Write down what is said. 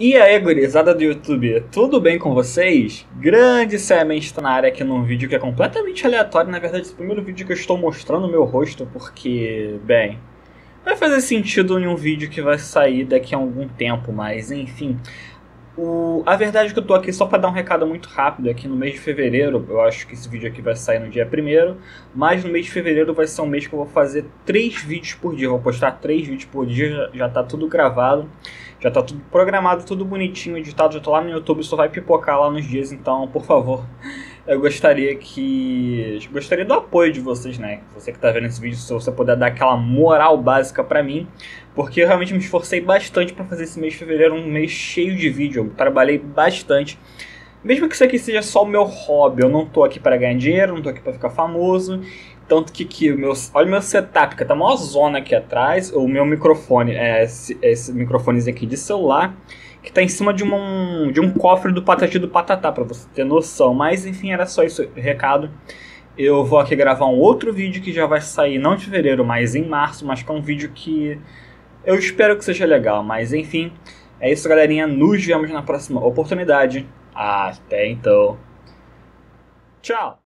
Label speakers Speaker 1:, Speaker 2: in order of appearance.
Speaker 1: E aí, gurizada do YouTube, tudo bem com vocês? Grande Semente está na área aqui num vídeo que é completamente aleatório. Na verdade, esse primeiro vídeo que eu estou mostrando o meu rosto, porque, bem, vai fazer sentido em um vídeo que vai sair daqui a algum tempo, mas enfim. O, a verdade é que eu tô aqui só para dar um recado muito rápido. Aqui no mês de fevereiro, eu acho que esse vídeo aqui vai sair no dia 1 mas no mês de fevereiro vai ser um mês que eu vou fazer três vídeos por dia. Vou postar três vídeos por dia, já, já tá tudo gravado. Já tá tudo programado, tudo bonitinho, editado, já tô lá no YouTube, só vai pipocar lá nos dias, então, por favor, eu gostaria que. Gostaria do apoio de vocês, né? Você que tá vendo esse vídeo, se você puder dar aquela moral básica para mim, porque eu realmente me esforcei bastante para fazer esse mês de fevereiro um mês cheio de vídeo, eu trabalhei bastante. Mesmo que isso aqui seja só o meu hobby, eu não tô aqui para ganhar dinheiro, não tô aqui para ficar famoso. Tanto que, que meu, olha o meu setup, que tá uma zona aqui atrás. O meu microfone é esse, esse microfonezinho aqui de celular, que tá em cima de, uma, de um cofre do Patati do Patatá, pra você ter noção. Mas enfim, era só isso, recado. Eu vou aqui gravar um outro vídeo que já vai sair não em fevereiro, mas em março, mas que é um vídeo que eu espero que seja legal. Mas enfim, é isso, galerinha. Nos vemos na próxima oportunidade. Até então. Tchau!